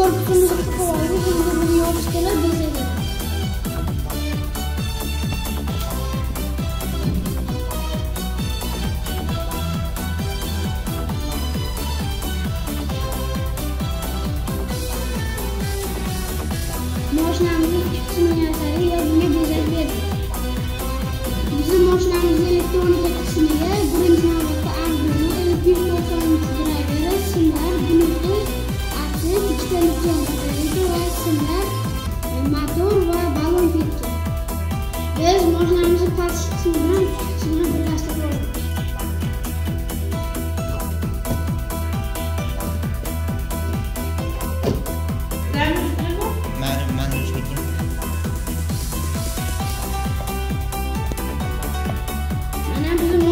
corpo nos Wiesz, można mi zapatrzyć na na wyraz tego. Ona by